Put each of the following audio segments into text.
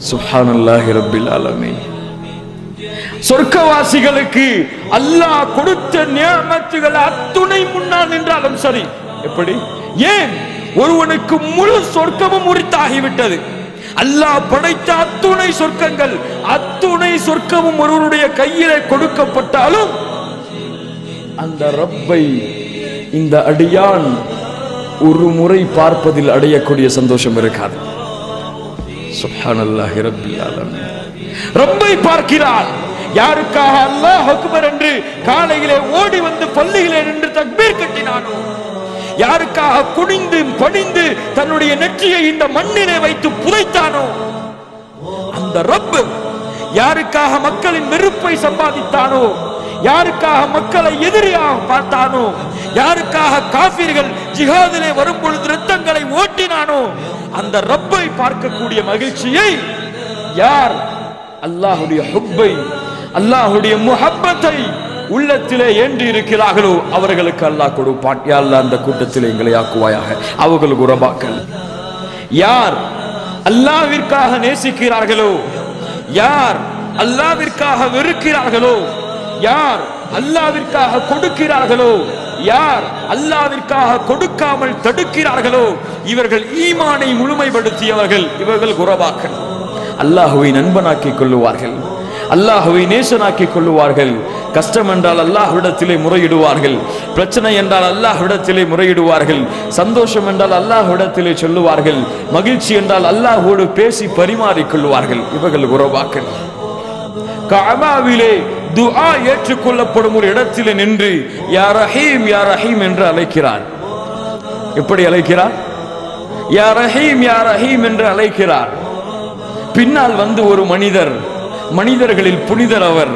சுஹானல்லாஹி ரப்பில் ஆலமீன். சொர்க்கவாசிகளுக்கு அல்லாஹ் கொடுத்த நியமத்துகள் அத்துணை முன்னால் நின்றாலும் சரி. எப்படி? ஏன்? ஒருவனுக்கு முழு சொர்க்கமும் உரித்தாகிவிட்டது. அல்லாஹ் படைத்த அத்துணை சொர்க்கங்கள் அத்துணை சொர்க்கமும் ஒருவனுடைய கையிலே கொடுக்கப்பட்டாலும் அந்த ரப்பை இந்த அடியான் ஒரு முறை பார்ப்பதில் அடையக்கூடிய சந்தோஷம் இருக்காது. சுப்ஹானல்லாஹி ரப்பி ஆலமீன் ரப்பை பார்க்கிறான் யாருக்காக அல்லாஹ் அக்பர் என்று காலையிலே ஓடி வந்து பள்ளியிலே நின்று தக்பீர் கட்டினானோ? யாருக்காக குனிந்து பணிந்து தன்னுடைய நெற்றியை இந்த மண்ணிலே வைத்து புதைத்தானோ? அந்த ரப்பு யாருக்காக மக்களின் வெறுப்பை சம்பாதித்தானோ? யாருக்காக மக்களை எதிரியாக பார்த்தானோ யாருக்காக காபிர்கள் ஜிஹாதிலே வரும் பொழுது ரத்தங்களை ஓட்டினானோ அந்த ரப்பை பார்க்கக்கூடிய மகிழ்ச்சியை யார்? அல்லாஹுடைய ஹுப்பை அல்லாஹுடைய முஹப்பத்தை உள்ளத்திலே ஏன்றி இருக்கிறார்களோ அவர்களுக்கு அல்லாஹ் கொடுப்பான். யா அந்த கூட்டத்தில் எங்களை ஆக்குவாயாக. அவர்களுக்கு உறவாக்கல் யார் அல்லாவிற்காக நேசிக்கிறார்களோ யார் அல்லாவிற்காக வெறுக்கிறார்களோ யார் அல்லாவிற்காக கொடுக்கிறார்களோ யார் அல்லாவிற்காக கொடுக்காமல் தடுக்கிறார்களோ இவர்கள் ஈமானை முழுமைப்படுத்தியவர்கள் இவர்கள் குறவாக்கள் அல்லாஹுவை நண்பனாக்கிக் கொள்ளுவார்கள். அல்லாஹுவை நேசனாக்கிக் கொள்ளுவார்கள். கஷ்டம் என்றால் அல்லாஹ்விடத்திலே முறையிடுவார்கள். பிரச்சனை என்றால் அல்லாஹ்விடத்திலே முறையிடுவார்கள். சந்தோஷம் என்றால் அல்லாஹ்விடத்திலே சொல்லுவார்கள். மகிழ்ச்சி என்றால் அல்லாஹோடு பேசி பரிமாறிக் கொள்வார்கள் இவர்கள் உறவாக்கள் காபாவிலே துஆ ஏற்றுக்கொள்ளப்படும் ஒரு இடத்தில் நின்று யா ரஹீம் யா ரஹீம் என்று அழைக்கிறார். எப்படி அழைக்கிறார்? யா ரஹீம் யா ரஹீம் என்று அழைக்கிறார். பின்னால் வந்து ஒரு மனிதர் மனிதர்களில் புனிதர் அவர்.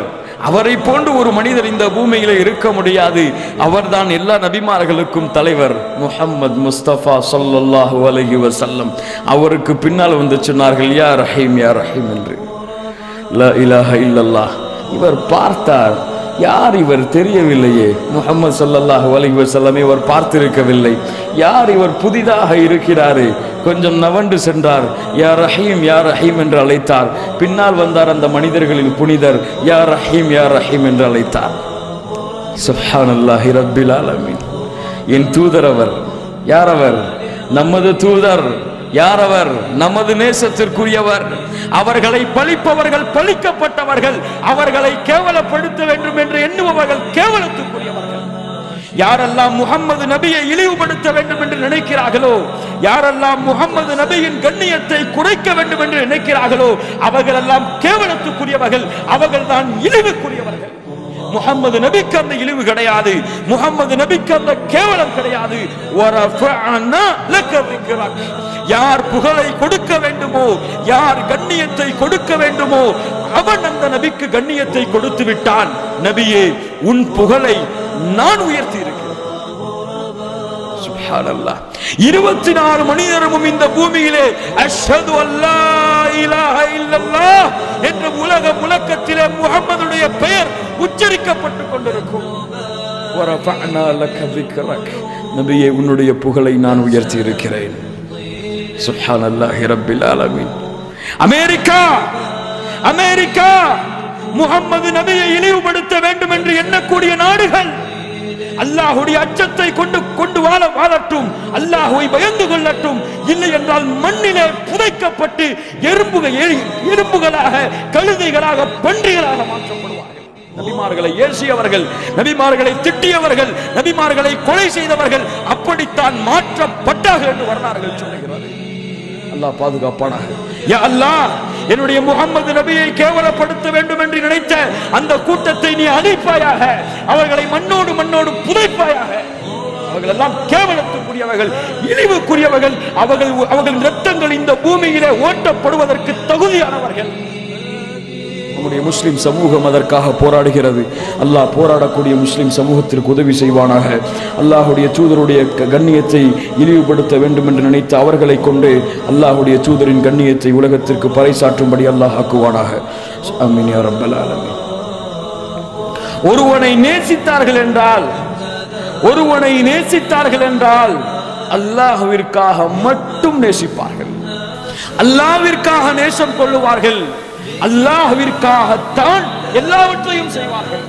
அவரை போன்று ஒரு மனிதர் இந்த பூமியில இருக்க முடியாது. அவர்தான் எல்லா நபிமார்களுக்கும் தலைவர் முஹம்மது முஸ்தபா சொல்லல்லாஹு அலஹி வசல்லம் அவருக்கு பின்னால் வந்து சொன்னார்கள் யா ரஹீம் யா ரஹீம் என்று. லா இலாஹ இல்லல்லாஹ். இவர் பார்த்தார். யார் இவர் தெரியவில்லையே. முகமது ஸல்லல்லாஹு அலைஹி வஸல்லம் இவர் பார்த்திருக்கவில்லை. யார் இவர் புதிதாக இருக்கிறாரே. கொஞ்சம் நவண்டு சென்றார். யா ரஹீம் யா ரஹீம் என்று அழைத்தார். பின்னால் வந்தார் அந்த மனிதர்களின் புனிதர். யா ரஹீம் யா ரஹீம் என்று அழைத்தார். சுஹானல்லாஹி ரப்பில் ஆலமின். என் தூதர் அவர். யார் அவர்? நமது தூதர். யார் அவர் நமது நேசத்திற்குரியவர். அவர்களை பழிப்பவர்கள் பழிக்கப்பட்டவர்கள். அவர்களை கேவலப்படுத்த வேண்டும் என்று எண்ணுபவர்கள் கேவலத்துக்குரியவர்கள். யாரெல்லாம் முகம்மது நபியை இழிவுபடுத்த வேண்டும் என்று நினைக்கிறார்களோ யாரெல்லாம் முகம்மது நபியின் கண்ணியத்தை குறைக்க வேண்டும் என்று நினைக்கிறார்களோ அவர்களெல்லாம் கேவலத்துக்குரியவர்கள். அவர்கள் தான் இழிவுக்குரியவர்கள். முகம்மது நபிக்கு அந்த இழிவு கிடையாது. முகம்மது நபிக்கு அந்த கேவலம் கிடையாது. யார் புகழை கொடுக்க வேண்டுமோ யார் கண்ணியத்தை கொடுக்க வேண்டுமோ அவன் அந்த நபிக்கு கண்ணியத்தை கொடுத்து விட்டான். நபியே உன் புகழை நான் உயர்த்தி இருக்கிறேன் இருபத்தி நாலு மணி இந்த பூமியிலே அஷது அல்லா இலாஹ இல்லல்லா என்ற உலக முழக்கத்திலே முகம்மதுடைய பெயர் உச்சரிக்கப்பட்டுக் கொண்டிருக்கும். நபியை உன்னுடைய புகழை நான் உயர்த்தி இருக்கிறேன் சுஹான் அல்லாஹி ரபில் ஆலமின். அமெரிக்கா! அமெரிக்கா! முகம்மது நபியை இழிவுபடுத்த வேண்டும் என்று எண்ணக்கூடிய நாடுகள். அல்லாஹுடைய அச்சத்தை கொண்டு கொண்டு வாழ வாழட்டும். அல்லாஹுவை பயந்து கொள்ளட்டும். இல்லை என்றால் மண்ணிலே புதைக்கப்பட்டு எறும்புகள் எறும்புகளாக கழுதைகளாக பன்றிகளாக மாற்றப்படுவார்கள். நபிமார்களை ஏசியவர்கள் நபிமார்களை திட்டியவர்கள் நபிமார்களை கொலை செய்தவர்கள் அப்படித்தான் மாற்றப்பட்டார்கள் என்று வரலாறுகள் சொல்லுகிறது. அல்லாஹ் பாதுகாப்பானாக. யா அல்லாஹ் என்னுடைய முகம்மது நபியை கேவலப்படுத்த வேண்டும் என்று நினைத்த அந்த கூட்டத்தை நீ அழிப்பாயாக அவர்களை மண்ணோடு மண்ணோடு புதைப்பாயாக. அவர்கள் எல்லாம் கேவலத்துக்குரியவர்கள் இழிவுக்குரியவர்கள் அவர்கள் அவர்கள் ரத்தங்கள் இந்த பூமியிலே ஓட்டப்படுவதற்கு தகுதியானவர்கள். நம்முடைய முஸ்லீம் சமூகம் அதற்காக போராடுகிறது. அல்லாஹ் போராடக்கூடிய முஸ்லீம் சமூகத்திற்கு உதவி செய்வானாக. அல்லாஹுடைய தூதருடைய கண்ணியத்தை இழிவுபடுத்த வேண்டும் என்று நினைத்த அவர்களை கொண்டு அல்லாஹுடைய தூதரின் கண்ணியத்தை உலகத்திற்கு பறைசாற்றும்படி அல்லாஹ் ஆக்குவானாக. ஆமீன் ரப்பல் ஆலமீன். ஒருவனை நேசித்தார்கள் என்றால் ஒருவனை நேசித்தார்கள் என்றால் அல்லாஹுவிற்காக மட்டும் நேசிப்பார்கள். அல்லாவிற்காக நேசம் கொள்ளுவார்கள். அல்லாஹ்விற்காகத்தான் எல்லாவற்றையும் செய்வார்கள்.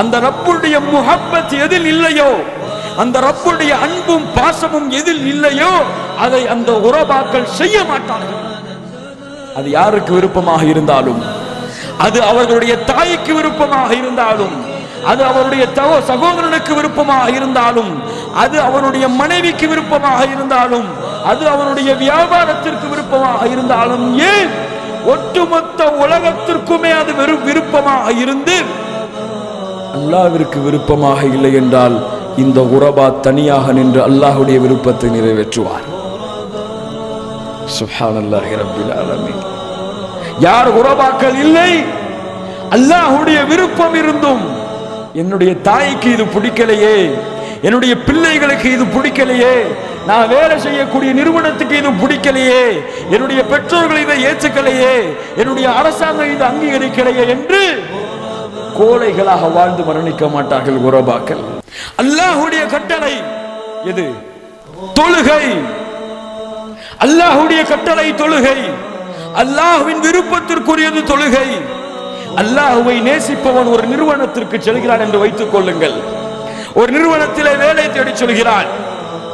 அந்த ரப்புடைய முஹப்பத் எதில் இல்லையோ அந்த ரப்புடைய அன்பும் பாசமும் எதில் இல்லையோ அதை அந்த உறவாக்கள் செய்ய மாட்டார்கள். அது யாருக்கு விருப்பமாக இருந்தாலும் அது அவர்களுடைய தாய்க்கு விருப்பமாக இருந்தாலும் அது அவருடைய தவ சகோதரனுக்கு விருப்பமாக இருந்தாலும் அது அவனுடைய மனைவிக்கு விருப்பமாக இருந்தாலும் அது அவனுடைய வியாபாரத்திற்கு விருப்பமாக இருந்தாலும் ஏன் ஒட்டுமொத்த உலகத்திற்குமே அது வெறும் விருப்பமாக இருந்து அல்லாவிற்கு விருப்பமாக இல்லை என்றால் இந்த உறவா தனியாக நின்று அல்லாஹுடைய விருப்பத்தை நிறைவேற்றுவார். யார் உறவாக்கள் இல்லை? அல்லாஹுடைய விருப்பம் இருந்தும் என்னுடைய தாய்க்கு இது பிடிக்கலையே. என்னுடைய பிள்ளைகளுக்கு இது பிடிக்கலையே. நான் வேலை செய்யக்கூடிய நிறுவனத்துக்கு இது பிடிக்கலையே. என்னுடைய பெற்றோர்கள் இதை ஏற்றுக்கலையே. என்னுடைய அரசாங்கம் இது அங்கீகரிக்கலையே என்று கோழைகளாக வாழ்ந்து மரணிக்க மாட்டார்கள் உறவாக்கள். அல்லாஹுடைய கட்டளை எது? தொழுகை. அல்லாஹுடைய கட்டளை தொழுகை. அல்லாஹுவின் விருப்பத்திற்குரியது தொழுகை. அல்லாஹுவை நேசிப்பவன் ஒரு நிறுவனத்திற்கு செல்கிறான் என்று வைத்துக் கொள்ளுங்கள். ஒரு நிறுவனத்திலே வேலை தேடி சொல்கிறான்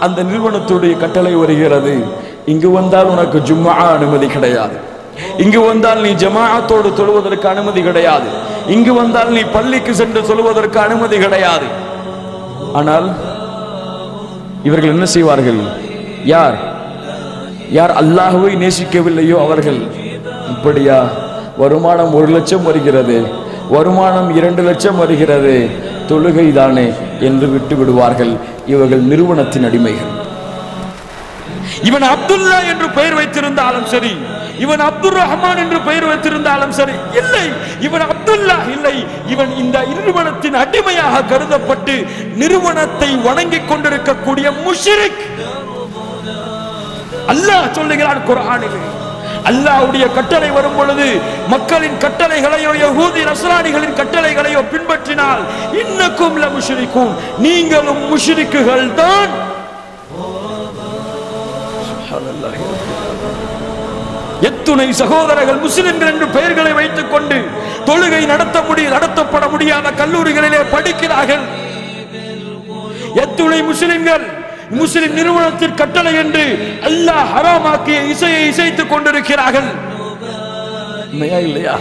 அந்த நிறுவனத்துடைய கட்டளை வருகிறது. இங்கு வந்தால் உனக்கு ஜும்மா அனுமதி கிடையாது. இங்கு வந்தால் நீ ஜமாஅத்தோடு தொழுவதற்கு அனுமதி கிடையாது. இங்கு வந்தால் நீ பள்ளிக்கு சென்று சொல்வதற்கு அனுமதி கிடையாது. ஆனால் இவர்கள் என்ன செய்வார்கள்? யார்? யார் அல்லாஹுவை நேசிக்கவில்லையோ அவர்கள்? இப்படியா? வருமானம் ஒரு லட்சம் வருகிறது. வருமானம் இரண்டு லட்சம் வருகிறது. தொழுகை தானே என்று விட்டு விடுவார்கள் இவர்கள் நிறுவனத்தின் அடிமைகள். இவன் அப்துல்லா என்று பெயர் வைத்திருந்தாலும் சரி இவன் அப்துல் ரஹ்மான் என்று பெயர் வைத்திருந்தாலும் சரி இல்லை இவன் அப்துல்லா இல்லை இவன் இந்த நிறுவனத்தின் அடிமையாக கருதப்பட்டு நிறுவனத்தை வணங்கிக் கொண்டிருக்கக்கூடிய முஷிரிக். அல்லாஹ் சொல்லுகிறான் குரானிலே அல்லாஹ்வுடைய கட்டளை வரும் பொழுது மக்களின் கட்டளைகளையோ யகூதி நசராணிகளின் கட்டளைகளையோ பின்பற்றினால் இன்னக்கும் ல முஷிரிக்கும் நீங்களும் முஷ்ரிக்குகள் தான். எத்துணை சகோதரர்கள் முஸ்லிம்கள் என்று பெயர்களை வைத்துக் கொண்டு தொழுகை நடத்த முடிய நடத்தப்பட முடியாத கல்லூரிகளிலே படிக்கிறார்கள். எத்துணை முஸ்லிம்கள் முஸ்லிம் நிறுவனத்தின் கட்டளை என்று அல்லாஹ் ஹராமாக்கிய இசையை இசைத்துக் கொண்டிருக்கிறார்கள். உண்மையா இல்லையா?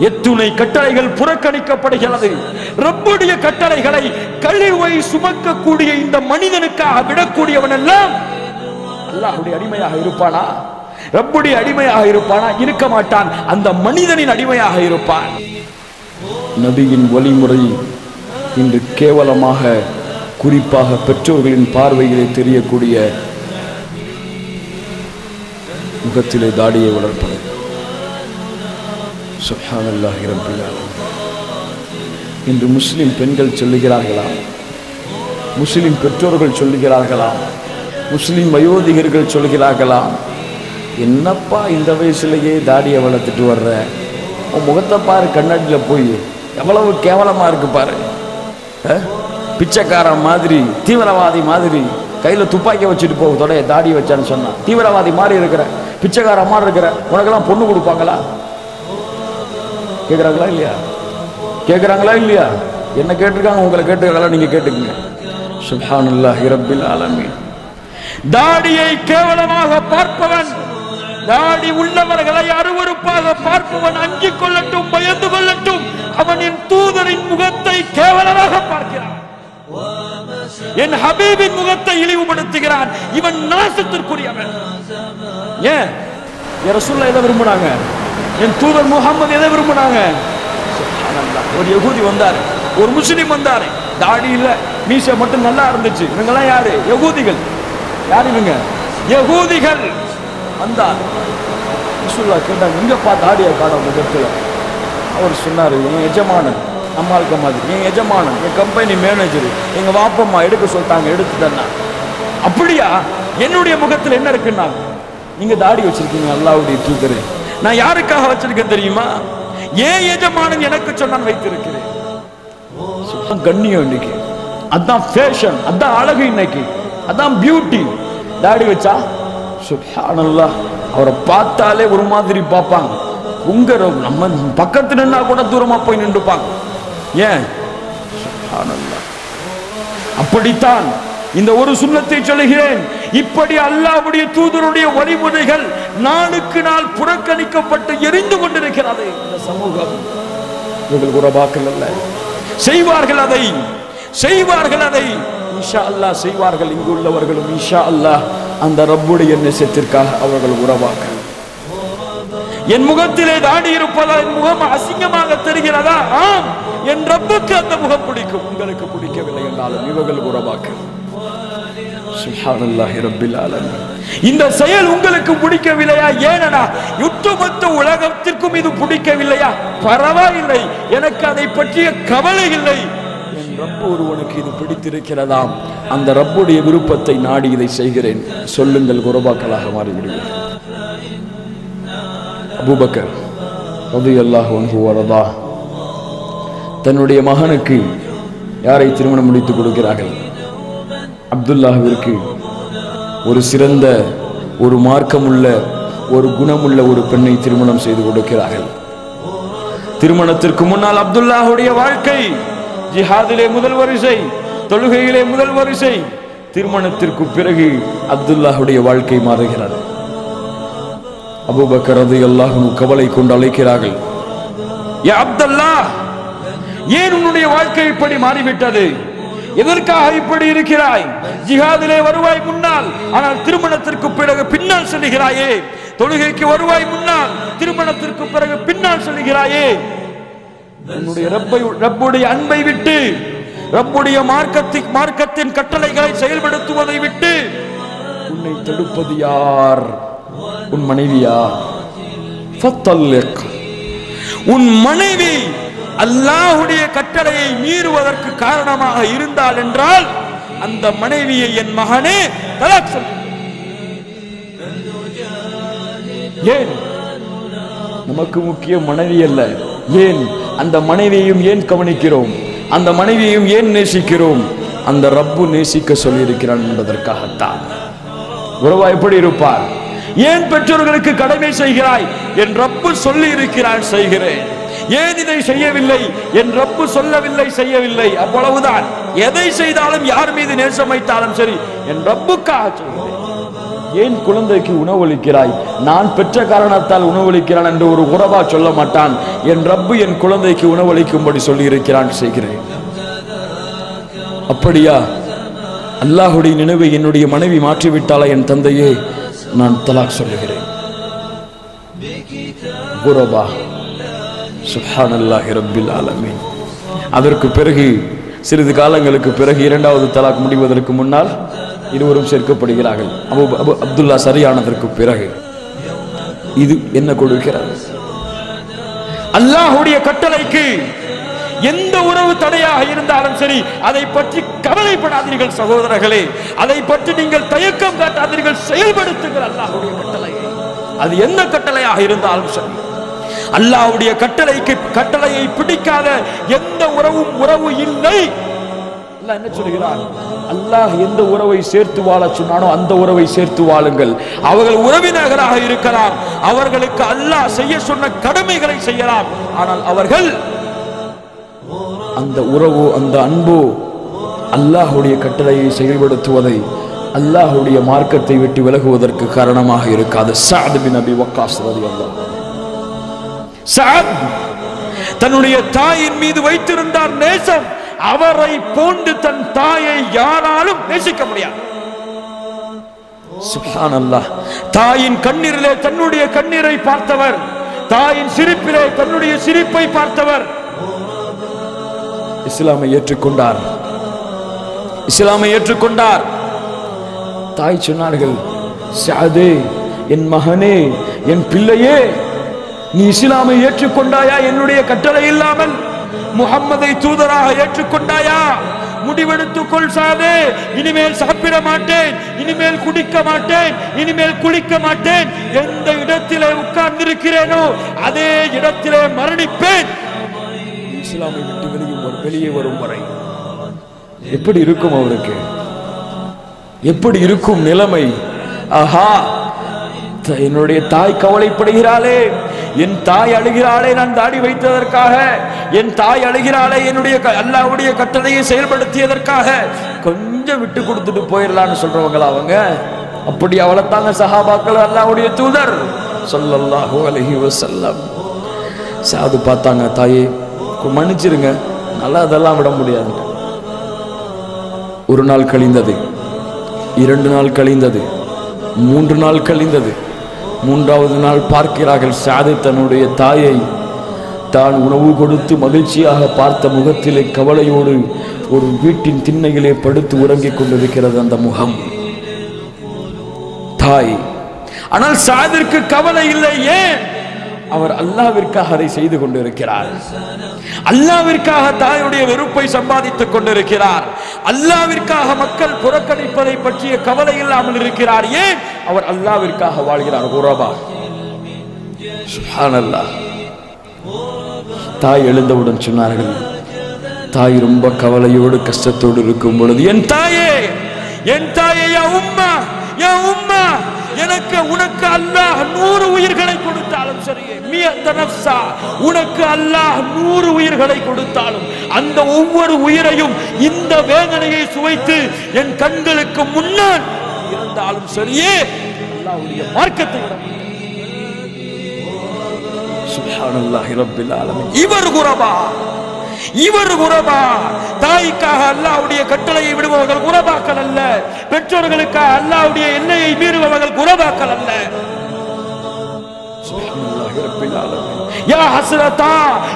எத்துணை கட்டளைகள் புறக்கணிக்கப்படுகிறது. ரப்புடைய கட்டளைகளை கழிவை சுமக்கக்கூடிய இந்த மனிதனுக்காக விடக்கூடியவன் எல்லாம் அல்லாஹுடைய அடிமையாக இருப்பானா? ரப்புடைய அடிமையாக இருப்பானா? இருக்க மாட்டான். அந்த மனிதனின் அடிமையாக இருப்பான். நபியின் வழிமுறை இன்று கேவலமாக குறிப்பாக பெற்றோர்களின் பார்வையிலே தெரியக்கூடிய முகத்திலே தாடியை வளர்ப்பது. சுப்ஹானல்லாஹி ரப்பில் இன்று முஸ்லிம் பெண்கள் சொல்லுகிறார்களா? முஸ்லிம் பெற்றோர்கள் சொல்லுகிறார்களா? முஸ்லிம் வயோதிகர்கள் சொல்கிறார்களா என்னப்பா இந்த வயசுலேயே தாடியை வளர்த்துட்டு வர்ற? உன் முகத்தை பாரு கண்ணாடியில் போய். எவ்வளவு கேவலமாக இருக்கு பாரு. ஆ பிச்சைக்காரன் மாதிரி தீவிரவாதி மாதிரி கையில துப்பாக்கி வச்சுட்டு போக தொடைய தாடி வச்சான்னு சொன்னான் தீவிரவாதி மாதிரி இருக்கிற பிச்சைக்காரன் மாதிரி இருக்கிற உனக்கெல்லாம் பொண்ணு கொடுப்பாங்களா? கேக்குறாங்களா இல்லையா? கேக்குறாங்களா இல்லையா? என்ன கேட்டிருக்காங்க? உங்களை கேட்டுக்கிறாங்களா நீங்க கேட்டுக்கங்க. சுபானுல்லா ரப்பில் ஆலமி தாடியை கேவலமாக பார்ப்பவன் தாடி உள்ளவர்களை அருவருப்பாக பார்ப்பவன் அஞ்சு ஹபீபின் முகத்தை இழிவுபடுத்துகிறான். இவன் நாசத்திற்குரியவன். ஏன்? என் ரசூல்லா எதை விரும்புனாங்க? என் தூதர் முகமது எதை விரும்புனாங்க? ஒரு யகூதி வந்தார். ஒரு முஸ்லீம் வந்தார். தாடி இல்ல மீசை மட்டும் நல்லா இருந்துச்சு. இவங்கெல்லாம் யாரு? யகூதிகள். யார் இவங்க? யகூதிகள். வந்தார். ரசூல்லா கேட்டாங்க எங்கப்பா தாடியை காண முகத்தில் அவர் சொன்னார் என் எஜமானன். நம்மாளுக்க மாதிரி. என் எஜமானன் என் கம்பெனி மேனேஜர் எங்க வாப்பம்மா எடுக்க சொல்லிட்டாங்க எடுத்து தண்ணா அப்படியா? என்னுடைய முகத்துல என்ன இருக்குன்னா நீங்க தாடி வச்சிருக்கீங்க அல்லாவுடைய தூதரு. நான் யாருக்காக வச்சிருக்கேன் தெரியுமா? ஏன் எஜமானன் எனக்கு சொன்னான் வைத்திருக்கிறேன். சுத்தம் கண்ணியம் இன்னைக்கு. அதான் ஃபேஷன் அதான் அழகு இன்னைக்கு. அதான் பியூட்டி தாடி வச்சா சுபானல்லா அவரை பார்த்தாலே ஒரு மாதிரி பார்ப்பாங்க. உங்க நம்ம பக்கத்து நின்னா கூட தூரமா போய் நின்றுப்பாங்க. ஏன்? அப்படித்தான் இந்த ஒரு சுண்ணத்தை சொல்லுகிறேன். இப்படி அல்லாஹ்வுடைய தூதருடைய வழிமுறைகள் நாளுக்கு நாள் புறக்கணிக்கப்பட்டு எரிந்து கொண்டிருக்கிறது. இந்த சமூகம் இவர்கள் உறவாக்கள் அல்ல செய்வார்கள் அதை. செய்வார்கள் அதை. இன்ஷா அல்லாஹ் செய்வார்கள். இங்கு உள்ளவர்களும் இன்ஷா அல்லாஹ் அந்த ரப்புடைய நேசத்திற்காக அவர்கள் உறவாக்கள் என் முகத்திலே தாடி இருப்பதா என் முகம் அசிங்கமாக தெரிகிறதா? ஆம். என் ரப்புக்கு அந்த முகம் பிடிக்கும். உங்களுக்கு பிடிக்கவில்லை என்றாலும் இவர்கள் உறவாக்கு. இந்த செயல் உங்களுக்கு பிடிக்கவில்லையா? ஏனடா ஒட்டுமொத்த உலகத்திற்கும் இது பிடிக்கவில்லையா? பரவாயில்லை எனக்கு அதை பற்றிய கவலை இல்லை. என் ரப்பு ஒருவனுக்கு இது பிடித்திருக்கிறதாம் அந்த ரப்புடைய விருப்பத்தை நாடி இதை செய்கிறேன். சொல்லுங்கள் குரபாக்களாக மாறிவிடுங்கள். அபூபக்கர் ரலியல்லாஹு ஒன்று வரதா. தன்னுடைய மகனுக்கு யாரை திருமணம் முடித்து கொடுக்கிறார்கள்? அப்துல்லாவிற்கு ஒரு சிறந்த ஒரு மார்க்கமுள்ள ஒரு குணமுள்ள ஒரு பெண்ணை திருமணம் செய்து கொடுக்கிறார்கள். திருமணத்திற்கு முன்னால் அப்துல்லாஹுடைய வாழ்க்கை ஜிஹாதிலே முதல் வரிசை தொழுகையிலே முதல் வரிசை திருமணத்திற்கு பிறகு அப்துல்லாஹுடைய வாழ்க்கை மாறுகிறது. அபுபக்கரது எல்லாரும் கவலை கொண்டு அழைக்கிறார்கள் யா அப்துல்லா ஏன் உன்னுடைய வாழ்க்கை இப்படி மாறிவிட்டது? எதற்காக இப்படி இருக்கிறாய்? ஜிஹாதிலே வருவாய் முன்னால் ஆனால் திருமணத்திற்கு பிறகு பின்னால் செல்கிறாயே. தொழுகைக்கு வருவாய் முன்னால் திருமணத்திற்கு பிறகு பின்னால் செல்கிறாயே. உன்னுடைய ரப்பை ரப்புடைய அன்பை விட்டு ரப்புடைய மார்க்கத்தி மார்க்கத்தின் கட்டளைகளை செயல்படுத்துவதை விட்டு உன்னை தடுப்பது யார்? உன் மனைவியா? உன் மனைவி அல்லாஹுடைய கட்டளையை மீறுவதற்கு காரணமாக இருந்தால் என்றால் அந்த மனைவியை என் மகனே தலாக் சொல் ஏன்? நமக்கு முக்கியம் மனைவி அல்ல. ஏன்? அந்த மனைவியையும் ஏன் கவனிக்கிறோம்? அந்த மனைவியையும் ஏன் நேசிக்கிறோம்? அந்த ரப்பு நேசிக்க சொல்லியிருக்கிறான் என்பதற்காகத்தான். உறவா எப்படி இருப்பார்? ஏன் பெற்றோர்களுக்கு கடமை செய்கிறாய்? என் ரப்பு சொல்லி இருக்கிறான் செய்கிறேன். ஏன் இதை செய்யவில்லை? என் ரப்பு சொல்லவில்லை செய்யவில்லை. அவ்வளவுதான் எதை செய்தாலும் யார் மீது நேசம் வைத்தாலும் சரி என் ரப்புக்காக செய்கிறேன் ஏன் குழந்தைக்கு உணவளிக்கிறாய்? நான் பெற்ற காரணத்தால் உணவளிக்கிறான் என்று ஒரு உறவா சொல்ல மாட்டான். என் ரப்பு என் குழந்தைக்கு உணவளிக்கும்படி சொல்லி இருக்கிறான் செய்கிறேன். அப்படியா? அல்லாஹுடைய நினைவை என்னுடைய மனைவி மாற்றிவிட்டாளா என் தந்தையே? நான் தலாக் சொல்லுகிறேன். குரபா சுப்ஹானல்லாஹி ரப்பில் ஆலமீன் அதற்கு பிறகு சிறிது காலங்களுக்கு பிறகு இரண்டாவது தலாக் முடிவதற்கு முன்னால் இருவரும் சேர்க்கப்படுகிறார்கள். அபு அபு அப்துல்லா சரியானதற்கு பிறகு. இது என்ன கொடுக்கிறது? அல்லாஹுடைய கட்டளைக்கு எந்த உறவு தடையாக இருந்தாலும் சரி அதை பற்றி கவலைப்படாதீர்கள் சகோதரர்களே. அதை பற்றி நீங்கள் தயக்கம் காட்டாதீர்கள் செயல்படுத்துங்கள் அல்லாஹுடைய கட்டளை அது எந்த கட்டளையாக இருந்தாலும் சரி. அல்லாஹ்வுடைய கட்டளைக்கு கட்டளையை பிடிக்காத எந்த உறவும் உறவு இல்லை. அல்லாஹ் என்ன சொல்கிறார் அல்லாஹ் எந்த உறவை சேர்த்து வாழ சொன்னானோ அந்த உறவை சேர்த்து வாழுங்கள். அவர்கள் உறவினர்களாக இருக்கலாம். அவர்களுக்கு அல்லாஹ் செய்ய சொன்ன கடமைகளை செய்யலாம். ஆனால் அவர்கள் அந்த உறவு அந்த அன்பு அல்லாஹுடைய கட்டளையை செயல்படுத்துவதை அல்லாஹுடைய மார்க்கத்தை விட்டு விலகுவதற்கு காரணமாக இருக்காது. சாதுபின் அபி வக்காஸ் ரதி அல்லாஹ் சாத் தன்னுடைய தாயின் மீது வைத்திருந்தார் நேசம் அவரை போன்று தன் தாயை யாராலும் நேசிக்க முடியாது. தாயின் கண்ணீரிலே தன்னுடைய கண்ணீரை பார்த்தவர் தாயின் சிரிப்பிலே தன்னுடைய சிரிப்பை பார்த்தவர். இஸ்லாமை ஏற்றுக்கொண்டார். இஸ்லாமை ஏற்றுக்கொண்டார். தாய் சொன்னார்கள் சாதே என் மகனே என் பிள்ளையே நீ இஸ்லாமை ஏற்றுக்கொண்டாயா? என்னுடைய கட்டளை இல்லாமல் முகம்மதை தூதராக ஏற்றுக்கொண்டாயா? முடிவெடுத்துக் கொள் சாதே. இனிமேல் சாப்பிட மாட்டேன். இனிமேல் குடிக்க மாட்டேன். இனிமேல் குளிக்க மாட்டேன். எந்த இடத்திலே உட்கார்ந்திருக்கிறேனோ அதே இடத்திலே மரணிப்பேன். இஸ்லாமை விட்டு வெளியும் வெளியே வரும் வரை. எப்படி இருக்கும் அவருக்கு? எப்படி இருக்கும் நிலைமை? ஆஹா த- என்னுடைய தாய் கவலைப்படுகிறாளே. என் தாய் அழுகிறாளே நான் தாடி வைத்ததற்காக என் தாய் அழுகிறாளே என்னுடைய க- கட்டளையை செயல்படுத்தியதற்காக கொஞ்சம் விட்டு கொடுத்துட்டு போயிடலான்னு சொல்றவங்களா அவங்க? அப்படி அவளைத்தாங்க சஹாபாக்கள் அல்லாவுடைய தூதர் ஸல்லல்லாஹு அலஹி வசல்லம் சாது பார்த்தாங்க தாயே மன்னிச்சிருங்க. நல்லா அதெல்லாம் விட முடியாது. ஒரு நாள் கழிந்தது இரண்டு நாள் கழிந்தது மூன்று நாள் கழிந்தது. மூன்றாவது நாள் பார்க்கிறார்கள் சாது தன்னுடைய தாயை. தான் உணவு கொடுத்து மகிழ்ச்சியாக பார்த்த முகத்திலே கவலையோடு ஒரு வீட்டின் திண்ணையிலே படுத்து உறங்கிக் கொண்டிருக்கிறது அந்த முகம். தாய் ஆனால் சாதிற்கு கவலை இல்லை ஏன்? அவர் அல்லாவிற்காக அதை செய்து கொண்டிருக்கிறார். அல்லாவிற்காக தாயுடைய வெறுப்பை சம்பாதித்துக் கொண்டிருக்கிறார். அல்லாவிற்காக மக்கள் புறக்கணிப்பதை பற்றிய கவலை இல்லாமல் இருக்கிறார். ஏன்? அவர் அல்லாவிற்காக வாழ்கிறார். உறவா சுப்ஹானல்லாஹ் தாய் எழுந்தவுடன் சொன்னார்கள் தாய் ரொம்ப கவலையோடு கஷ்டத்தோடு இருக்கும் பொழுது என் தாயே என் தாயே உம்மா எனக்கு உனக்கு அல்லாஹ் நூறு உயிர்களை கொடுத்தாலும் நஃப்ஸா உனக்கு அல்லாஹ் நூறு உயிர்களை கொடுத்தாலும் அந்த ஒவ்வொரு உயிரையும் இந்த வேதனையை சுவைத்து என் கண்களுக்கு முன்னால் இருந்தாலும் சரியே அல்லாஹ்வுடைய மார்க்கத்தை விட. சுப்ஹானல்லாஹி ரப்பில் ஆலமீன். இவர் குரபா. இவர் உறவா தாய்க்காக அல்லாவுடைய கட்டளையை விடுபவர்கள் குரபாக்கள் அல்ல. பெற்றோர்களுக்காக அல்லாவுடைய எல்லையை மீறுபவர்கள் குரபாக்கள் அல்ல. யா ஹஸ்ரதா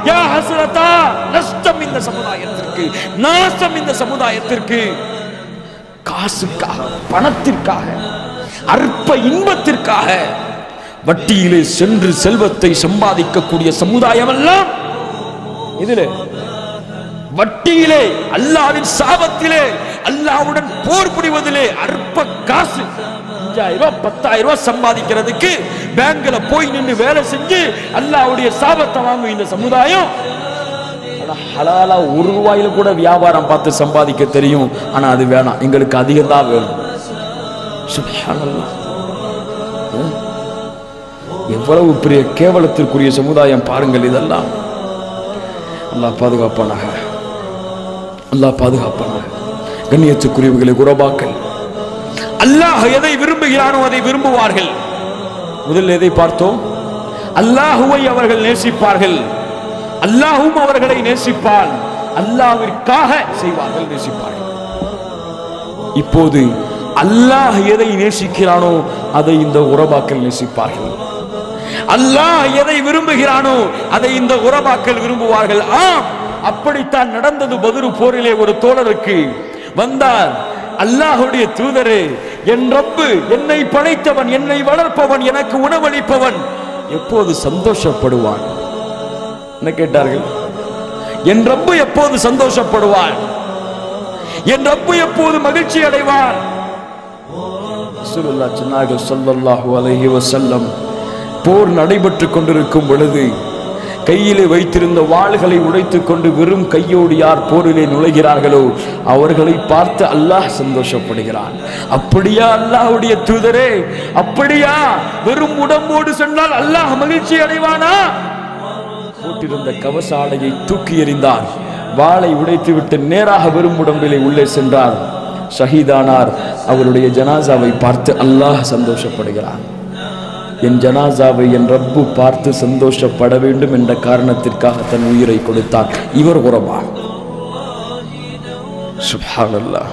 யா ஹஸ்ரதா நஷ்டம் இந்த சமுதாயத்திற்கு நாசம் இந்த சமுதாயத்திற்கு. காசுக்காக பணத்திற்காக அற்ப இன்பத்திற்காக வட்டியிலே சென்று செல்வத்தை சம்பாதிக்கக்கூடிய சமுதாயம் எல்லாம் இதுல வட்டியிலே அல்லாவின் சாபத்திலே அல்லாவுடன் போர் புரிவதிலே அற்ப காசு. அஞ்சாயிரம் ரூபாய் பத்தாயிரம் ரூபாய் சம்பாதிக்கிறதுக்கு பேங்க்ல போய் நின்று வேலை செஞ்சு அல்லாவுடைய சாபத்தை வாங்கும் இந்த சமுதாயம். ஹலாலா ஒரு ரூபாயில கூட வியாபாரம் பார்த்து சம்பாதிக்க தெரியும். ஆனா அது வேணாம். எங்களுக்கு அதிகம் தான் வேணும். எவ்வளவு பெரிய கேவலத்திற்குரிய சமுதாயம் பாருங்கள் இதெல்லாம். அல்லாஹ் பாதுகாப்பானாக. அல்லாஹ் பாதுகாப்பானாக. கண்ணியத்துக்குரியவர்களை குரபாக்கள் அல்லாஹ் எதை விரும்புகிறானோ அதை விரும்புவார்கள். முதல்ல எதை பார்த்தோம்? அல்லாஹுவை அவர்கள் நேசிப்பார்கள். அல்லாஹும் அவர்களை நேசிப்பான். அல்லாவிற்காக செய்வார்கள் நேசிப்பார்கள். இப்போது அல்லாஹ் எதை நேசிக்கிறானோ அதை இந்த உறவாக்கள் நேசிப்பார்கள். அல்லாஹ் எதை விரும்புகிறானோ அதை இந்த உறவாக்கள் விரும்புவார்கள். ஆம். அப்படித்தான் நடந்தது பதிரு போரிலே ஒரு தோழருக்கு. வந்தார் அல்லாஹுடைய தூதரே என் ரப்பு என்னை படைத்தவன் என்னை வளர்ப்பவன் எனக்கு உணவளிப்பவன். எப்போது சந்தோஷப்படுவான்? என்ன கேட்டார்கள்? என் ரப்பு எப்போது சந்தோஷப்படுவான்? என் ரப்பு எப்போது மகிழ்ச்சி அடைவான்? ரசூலுல்லாஹ் அலஹி வசல்லம் போர் நடைபெற்றுக் கொண்டிருக்கும் பொழுது கையிலே வைத்திருந்த வாள்களை உடைத்து கொண்டு வெறும் கையோடு யார் போரிலே நுழைகிறார்களோ அவர்களை பார்த்து அல்லாஹ் சந்தோஷப்படுகிறான். அப்படியா அல்லாஹ்வுடைய தூதரே? அப்படியா? வெறும் உடம்போடு சென்றால் அல்லாஹ் மகிழ்ச்சி அடைவானா? போட்டிருந்த கவச ஆடையை தூக்கி எறிந்தார். வாளை உடைத்துவிட்டு நேராக வெறும் உடம்பிலே உள்ளே சென்றார். ஷஹீதானார் அவருடைய ஜனாசாவை பார்த்து அல்லாஹ் சந்தோஷப்படுகிறான். என் ஜனாசாவை என் ரப்பு பார்த்து சந்தோஷப்பட வேண்டும் என்ற காரணத்திற்காக தன் உயிரை கொடுத்தார் இவர் உறவா சுப்ஹானல்லாஹ்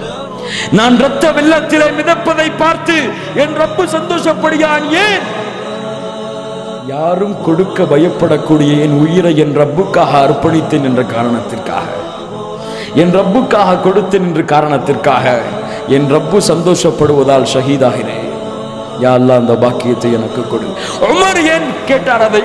நான் ரத்த வெள்ளத்திலே மிதப்பதை பார்த்து என் ரப்பு சந்தோஷப்படுகிறான். ஏன்? யாரும் கொடுக்க பயப்படக்கூடிய என் உயிரை என் ரப்புக்காக அர்ப்பணித்தேன் என்ற காரணத்திற்காக. என் ரப்புக்காக கொடுத்தேன் என்ற காரணத்திற்காக என் ரப்பு சந்தோஷப்படுவதால் ஷஹீதாகிறேன். யா அந்த பாக்கியத்தை எனக்கு கொடு. உமர் ஏன் கேட்டார் அதை?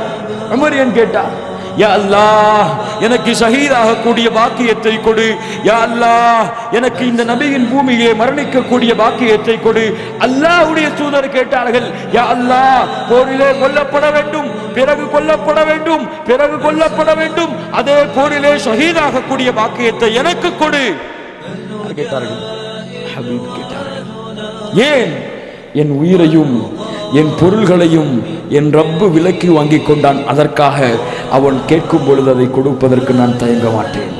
உமர் ஏன் கேட்டார்? யா அல்லாஹ் எனக்கு ஷஹீதாக கூடிய பாக்கியத்தை கொடு. யா அல்லாஹ் எனக்கு இந்த நபியின் பூமியிலே மரணிக்கக்கூடிய பாக்கியத்தை கொடு. அல்லாஹ்வுடைய தூதர் கேட்டார்கள் யா அல்லாஹ் போரிலே கொல்லப்பட வேண்டும் பிறகு கொல்லப்பட வேண்டும் பிறகு கொல்லப்பட வேண்டும். அதே போரிலே ஷஹீதாக கூடிய பாக்கியத்தை எனக்கு கொடு. கேட்டார்கள்? ஹபீப் கேட்டார்கள். ஏன்? என் உயிரையும் என் பொருள்களையும் என் ரப்பு விலக்கி வாங்கி கொண்டான். அதற்காக அவன் கேட்கும் பொழுது அதை கொடுப்பதற்கு நான் தயங்க மாட்டேன்.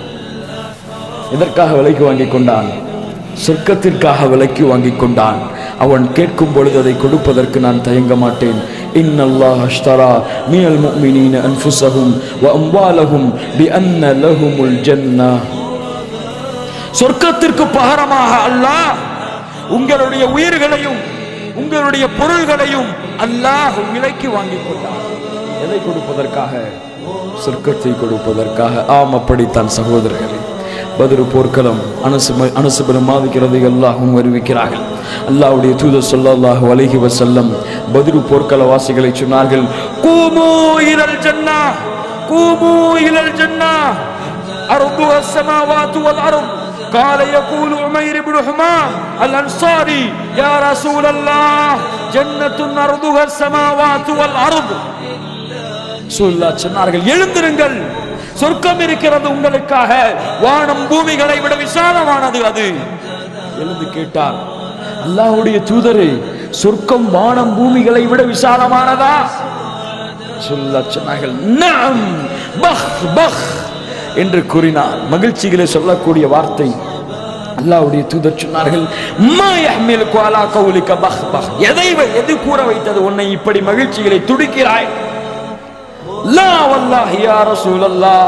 எதற்காக விலைக்கு வாங்கி கொண்டான்? சொர்க்கத்திற்காக விலைக்கு வாங்கி கொண்டான். அவன் கேட்கும் பொழுது அதை கொடுப்பதற்கு நான் தயங்க மாட்டேன். إن الله اشترى من المؤمنين أنفسهم وأموالهم بأن لهم الجنة சொர்க்கத்திற்கு பகரமாக அல்லாஹ் உங்களுடைய உயிர்களையும் உங்களுடைய பொருள்களையும் அல்லாஹ் விலைக்கு வாங்கி கொண்டார் எதை கொடுப்பதற்காக? சொர்க்கத்தை கொடுப்பதற்காக. ஆம் அப்படித்தான் சகோதரர்களே. பதிரு போர்க்களம் அனுசு அனுசுபலம் மாதிக்கிறது எல்லாவும் அறிவிக்கிறார்கள். அல்லாவுடைய தூத சொல்லாஹு அலஹி வசல்லம் பதிரு போர்க்கள வாசிகளை சொன்னார்கள் கூமு இரல் ஜன்னா கூமு இரல் ஜன்னா அருது அசமாவாத்து வல் அருள் قال يقول عمير بن حمام الانصاري يا رسول الله جنة أرضها السماوات والأرض சொல்லா சொன்னார்கள் எழுந்திருங்கள் சொர்க்கம் இருக்கிறது உங்களுக்காக வானம் பூமிகளை விட விசாலமானது அது எழுந்து கேட்டார் அல்லாஹ்வுடைய தூதரே சொர்க்கம் வானம் பூமிகளை விட விசாலமானதா சொல்ல சொன்னார்கள் நஅம் பஹ் பஹ் என்று கூறினார் மகிழ்ச்சிகளை சொல்லக்கூடிய வார்த்தை அல்லாஹ்வுடைய தூதர் சொன்னார்கள் மா யஹ்மிலுக்கு அலா கௌலிக பஹ் பஹ் எதை வை- எது கூற வைத்தது உன்னை இப்படி மகிழ்ச்சிகளை துடிக்கிறாய் لا والله يا رسول الله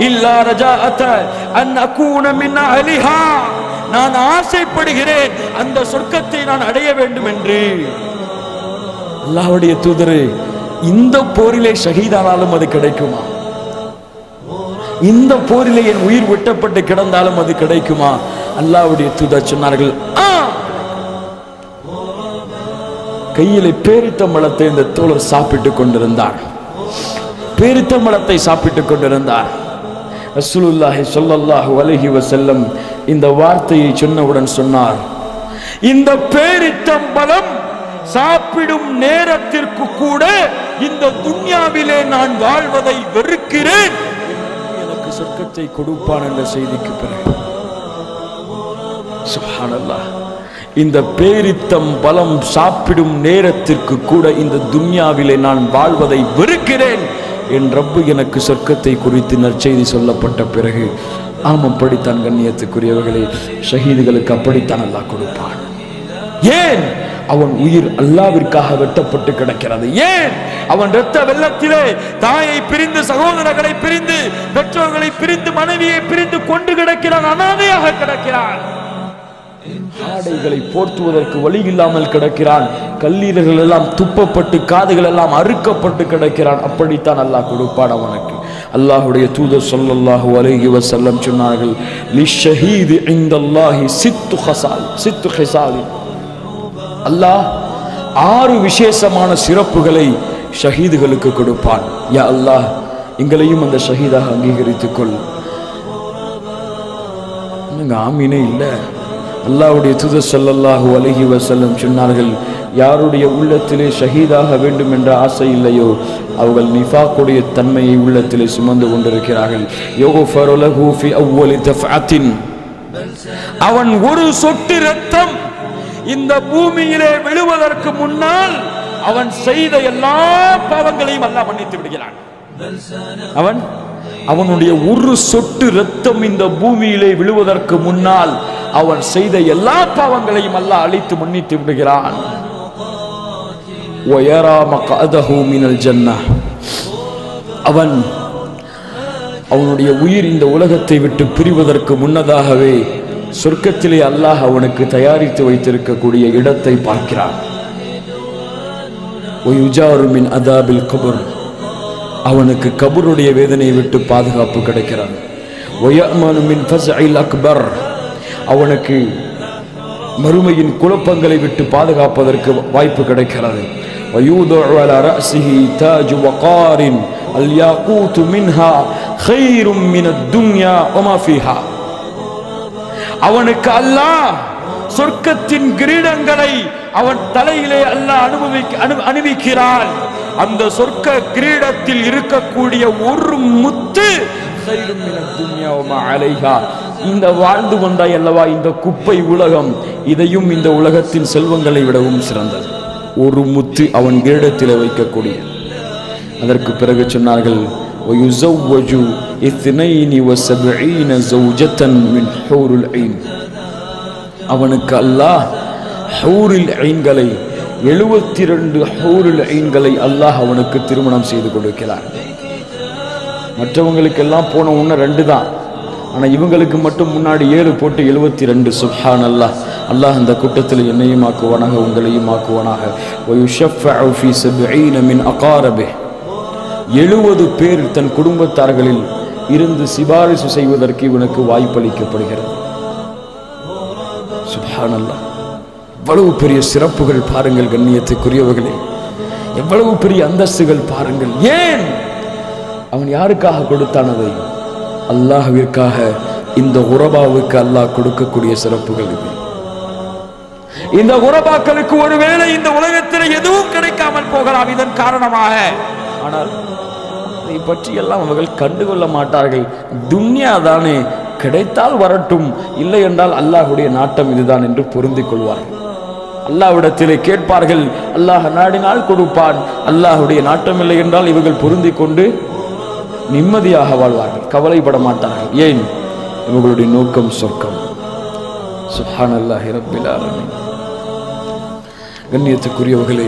إلا رجاءة أن أكون من أهلها நான் ஆசைப்படுகிறேன் அந்த சொர்க்கத்தை நான் அடைய வேண்டும் என்று அல்லாஹ்வுடைய தூதரே இந்த போரிலே ஷஹீதானாலும் அது கிடைக்குமா இந்த போரிலே என் உயிர் வெட்டப்பட்டு கிடந்தாலும் அது கிடைக்குமா? அல்லாவுடைய தூதர் சொன்னார்கள் ஆ! கையிலே பேரித்தம்பழத்தை இந்த தோழர் சாப்பிட்டுக் கொண்டிருந்தார். பேரித்தம்பழத்தை சாப்பிட்டுக் கொண்டிருந்தார். ரசூலுல்லாஹி சொல்லல்லாஹு அலஹி வசல்லம் இந்த வார்த்தையை சொன்னவுடன் சொன்னார் இந்த பேரித்தம்பழம் சாப்பிடும் நேரத்திற்கு கூட இந்த துன்யாவிலே நான் வாழ்வதை வெறுக்கிறேன். சொர்க்கத்தை கொடுப்பான் என்ற செய்திக்கு பிறகு. சுஹானல்லா இந்த பேரித்தம் பலம் சாப்பிடும் நேரத்திற்கு கூட இந்த துன்யாவிலே நான் வாழ்வதை வெறுக்கிறேன் என் ரப்பு எனக்கு சொர்க்கத்தை குறித்து நற்செய்தி சொல்லப்பட்ட பிறகு ஆம் அப்படித்தான் கண்ணியத்துக்குரியவர்களே ஷஹீதுகளுக்கு அப்படித்தான் அல்லாஹ் கொடுப்பான். ஏன்? அவன் உயிர் அல்லாவிற்காக வெட்டப்பட்டு கிடக்கிறது. ஏன்? அவன் இரத்த வெள்ளத்திலே தாயை பிரிந்து சகோதரர்களை பிரிந்து பெற்றோர்களை பிரிந்து மனைவியை பிரிந்து கொண்டு கிடக்கிறான் அனாதையாக கிடக்கிறான். ஆடைகளை போர்த்துவதற்கு வழி இல்லாமல் கிடக்கிறான். கல்லீரல்கள் எல்லாம் துப்பப்பட்டு காதுகள் எல்லாம் அறுக்கப்பட்டு கிடக்கிறான். அப்படித்தான் அல்லாஹ் கொடுப்பான் அவனுக்கு. அல்லாஹுடைய தூதர் சொல்லல்லாஹு அலைஹி வசல்லம் சொன்னார்கள் லிஷஹீது இந்தல்லாஹி சித்து ஹசால் சித்து ஹசாலின் அல்லாஹ் ஆறு விசேஷமான சிறப்புகளை ஷஹீதுகளுக்கு கொடுப்பான். யா அல்லாஹ் எங்களையும் அந்த ஷஹீதாக அங்கீகரித்துக் கொள் ஆமீனே இல்லை. அல்லாவுடைய தூதர் ஸல்லல்லாஹு அலைஹி வசல்லம் சொன்னார்கள் யாருடைய உள்ளத்திலே ஷஹீதாக வேண்டும் என்ற ஆசை இல்லையோ அவர்கள் நிஃபாக்குடைய தன்மையை உள்ளத்திலே சுமந்து கொண்டிருக்கிறார்கள். யோகோ ஃபி அவ்வலி அவன் ஒரு சொட்டு ரத்தம் இந்த பூமியிலே விழுவதற்கு முன்னால் அவன் செய்த எல்லா பாவங்களையும் அல்லாஹ் மன்னித்து விடுகிறான். அவன் அவனுடைய ஒரு சொட்டு ரத்தம் இந்த பூமியிலே விழுவதற்கு முன்னால் அவன் செய்த எல்லா பாவங்களையும் அல்லாஹ் அழித்து மன்னித்து விடுகிறான். அவன் அவனுடைய உயிர் இந்த உலகத்தை விட்டு பிரிவதற்கு முன்னதாகவே சொர்க்கத்திலே அல்லாஹ் அவனுக்கு தயாரித்து வைத்திருக்கக்கூடிய இடத்தை பார்க்கிறான் وَيُجَارُ مِنْ أَذَابِ الْقَبْرِ அவனுக்கு கபருடைய வேதனையை விட்டு பாதுகாப்பு கிடைக்கிறது وَيَأْمَنُ مِنْ فَزْعِ الْأَكْبَرِ அவனுக்கு மறுமையின் குழப்பங்களை விட்டு பாதுகாப்பதற்கு வாய்ப்பு கிடைக்கிறது وَيُوضَعُ عَلَى رَأْسِهِ تَاجُ وَقَارٍ الْيَاقُوتُ مِنْهَا خَيْرٌ مِنَ الدُّنْيَا وَمَا فِيهَا அவனுக்கு அல்லாஹ் சொர்க்கத்தின் கிரீடங்களை அவன் தலையிலே அல்லாஹ் அனுபவிக்க அணிவிக்கிறான். அந்த சொர்க்க கிரீடத்தில் இருக்கக்கூடிய ஒரு முத்து இந்த வாழ்ந்து கொண்டாய் அல்லவா இந்த குப்பை உலகம்? இதையும் இந்த உலகத்தின் செல்வங்களை விடவும் சிறந்தது. ஒரு முத்து அவன் கிரீடத்தில் வைக்கக்கூடிய அதற்கு பிறகு சொன்னார்கள் وَيُزَوَّجُ اثْنَيْنِ وَسَبْعِينَ زَوْجَةً مِنْ حُورِ الْعِينِ அவனுக்கு அல்லாஹ் ஹூரில் ஐன்களை எழுபத்தி ரெண்டு ஹூரில் ஐன்களை அல்லாஹ் அவனுக்கு திருமணம் செய்து கொடுக்கிறார் மற்றவங்களுக்கெல்லாம் போன உடனே ரெண்டு தான் ஆனால் இவங்களுக்கு மட்டும் முன்னாடி ஏழு போட்டு எழுபத்தி ரெண்டு சுப்ஹான் அல்லாஹ் அல்லாஹ் அந்த கூட்டத்தில் என்னையும் ஆக்குவானாக உங்களையும் ஆக்குவானாக وَيُشَفَّعُ فِي سَبْعِينَ مِنْ أَقَارِبِهِ எழுபது பேர் தன் குடும்பத்தார்களில் இருந்து சிபாரிசு செய்வதற்கு இவனுக்கு வாய்ப்பளிக்கப்படுகிறது. சுபானல்லா எவ்வளவு பெரிய சிறப்புகள் பாருங்கள் கண்ணியத்துக்குரியவர்களே. எவ்வளவு பெரிய அந்தஸ்துகள் பாருங்கள். ஏன்? அவன் யாருக்காக கொடுத்தானதை அதை? அல்லாஹ்விற்காக இந்த உறபாவுக்கு அல்லாஹ் கொடுக்கக்கூடிய சிறப்புகள் இது. இந்த உறபாக்களுக்கு ஒருவேளை இந்த உலகத்தில் எதுவும் கிடைக்காமல் போகலாம். இதன் காரணமாக ஆனால் அதை பற்றி எல்லாம் அவர்கள் கண்டுகொள்ள மாட்டார்கள். துன்யா தானே கிடைத்தால் வரட்டும் இல்லை என்றால் அல்லாஹுடைய நாட்டம் இதுதான் என்று பொருந்திக் கொள்வார்கள் அல்லாஹ்விடத்திலே கேட்பார்கள் அல்லாஹ் நாடினால் கொடுப்பான் அல்லாஹுடைய நாட்டம் இல்லை என்றால் இவர்கள் பொருந்தி கொண்டு நிம்மதியாக வாழ்வார்கள். கவலைப்பட மாட்டார்கள். ஏன்? இவர்களுடைய நோக்கம் சொர்க்கம். சுஹான் அல்லாஹ் ஆலமீன். கண்ணியத்துக்குரியவர்களே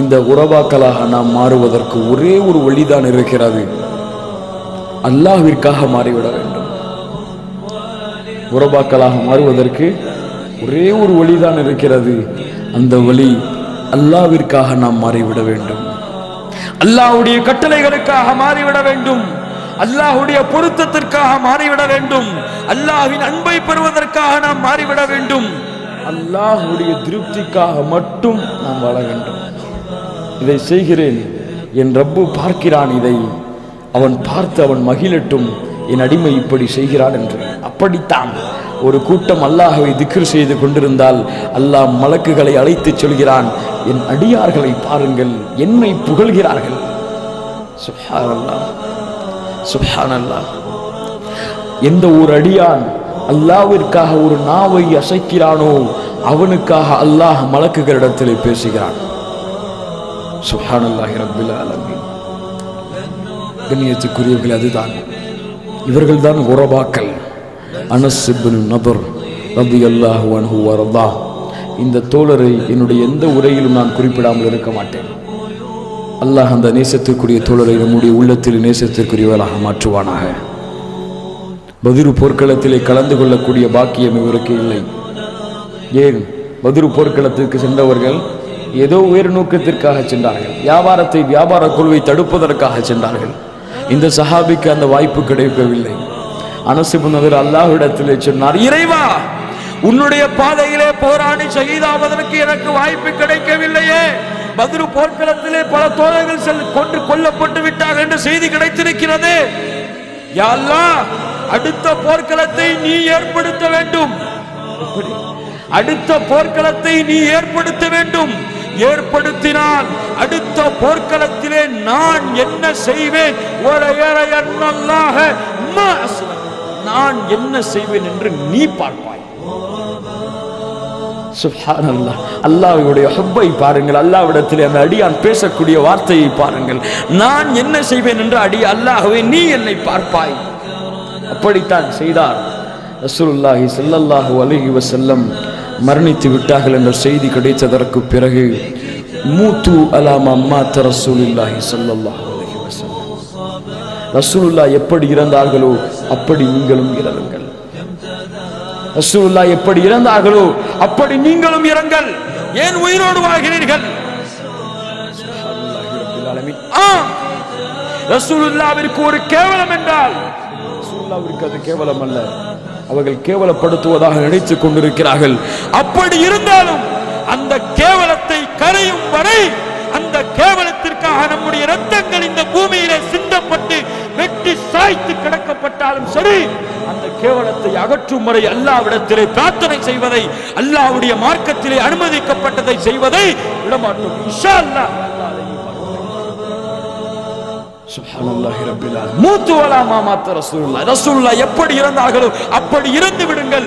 இந்த உறவாக்களாக நாம் மாறுவதற்கு ஒரே ஒரு வழிதான் இருக்கிறது. அல்லாஹிற்காக மாறிவிட வேண்டும். உறவாக்களாக மாறுவதற்கு ஒரே ஒரு வழிதான் இருக்கிறது. அந்த வழி அல்லாவிற்காக நாம் மாறிவிட வேண்டும். அல்லாஹ்வுடைய கட்டளைகளுக்காக மாறிவிட வேண்டும். அல்லாஹ்வுடைய பொருத்தத்திற்காக மாறிவிட வேண்டும். அல்லாஹ்வின் அன்பை பெறுவதற்காக நாம் மாறிவிட வேண்டும். அல்லாஹுடைய திருப்திக்காக மட்டும் நாம் வாழ வேண்டும். இதை செய்கிறேன். என் ரப்பு பார்க்கிறான் இதை. அவன் பார்த்து அவன் மகிழட்டும். என் அடிமை இப்படி செய்கிறான் என்று. அப்படித்தான். ஒரு கூட்டம் அல்லாஹவை திக்ரு செய்து கொண்டிருந்தால் அல்லாஹ் மலக்குகளை அழைத்துச் சொல்கிறான். என் அடியார்களை பாருங்கள். என்னை புகழ்கிறார்கள். சுப்ஹானல்லாஹ் சுப்ஹானல்லாஹ் எந்த ஒரு அடியான் அல்லாவிற்காக ஒரு நாவை அசைக்கிறானோ அவனுக்காக அல்லாஹ் மலக்குகளிடத்தில் பேசுகிறான். சுஹானல்லாஹி ரபில் அலமி கண்ணியத்துக்குரியவர்கள் அதுதான். இவர்கள்தான் உறவாக்கள். அனஸ் இப்னு நபர் ரலியல்லாஹு அன்ஹு வரதா. இந்த தோழரை என்னுடைய எந்த உரையிலும் நான் குறிப்பிடாமல் இருக்க மாட்டேன். அல்லாஹ் அந்த நேசத்திற்குரிய தோழரை நம்முடைய உள்ளத்தில் நேசத்திற்குரியவர்களாக மாற்றுவானாக. பதிரு போர்க்களத்திலே கலந்து கொள்ளக்கூடிய பாக்கியம் இவருக்கு இல்லை. ஏன்? பதிரு போர்க்களத்திற்கு சென்றவர்கள் ஏதோ உயர் நோக்கத்திற்காக சென்றார்கள். வியாபாரத்தை வியாபார குழுவை தடுப்பதற்காக சென்றார்கள். இந்த சஹாபிக்கு அந்த வாய்ப்பு கிடைக்கவில்லை. அனசிபுனவர் அல்லாஹ்விடத்தில் சொன்னார் இறைவா உன்னுடைய பாதையிலே போராடி சகிதாவதற்கு எனக்கு வாய்ப்பு கிடைக்கவில்லையே. பதிரு போர்க்களத்திலே பல தோழர்கள் செல் கொண்டு கொல்லப்பட்டு விட்டார்கள் என்ற செய்தி கிடைத்திருக்கிறது. யா அடுத்த போர்க்களத்தை நீ ஏற்படுத்த வேண்டும். அடுத்த போர்க்களத்தை நீ ஏற்படுத்த வேண்டும். ஏற்படுத்தினால் அடுத்த போர்க்களத்திலே நான் என்ன செய்வேன்? ஒரு நான் என்ன செய்வேன் என்று நீ பார்ப்பாய். அல்லாவுடைய ஹப்பை பாருங்கள். அல்லாஹ்விடத்தில் அந்த அடியான் பேசக்கூடிய வார்த்தையை பாருங்கள். நான் என்ன செய்வேன் என்று அடி அல்லாஹவே நீ என்னை பார்ப்பாய். அப்படித்தான் செய்தார். ரசூலுல்லாஹி சல்லல்லாஹு அலைஹி வஸல்லம் மரணித்து விட்டார்கள் என்ற செய்தி கிடைத்ததற்கு பிறகு மூத்து அலாமா அம்மாத்த ரசூலுல்லாஹி சொல்லல்லா ரசூலுல்லா எப்படி இறந்தார்களோ அப்படி நீங்களும் இறங்குங்கள். ரசூலுல்லா எப்படி இறந்தார்களோ அப்படி நீங்களும் இறங்கள். ஏன் உயிரோடு வாழ்கிறீர்கள்? ரசூலுல்லாவிற்கு ஒரு கேவலம் என்றால் அல்லாவிற்கு அது கேவலம் அல்ல அவர்கள் கேவலப்படுத்துவதாக நினைத்துக் கொண்டிருக்கிறார்கள். அப்படி இருந்தாலும் அந்த கேவலத்தை கரையும் வரை அந்த கேவலத்திற்காக நம்முடைய ரத்தங்கள் இந்த பூமியிலே சிந்தப்பட்டு வெட்டி சாய்த்து கிடக்கப்பட்டாலும் சரி அந்த கேவலத்தை அகற்றும் வரை அல்லாவிடத்திலே பிரார்த்தனை செய்வதை அல்லாவுடைய மார்க்கத்திலே அனுமதிக்கப்பட்டதை செய்வதை விடமாட்டோம். இஷா அல்லாஹ். எப்படி இருந்தார்களோ அப்படி இருந்து விடுங்கள்.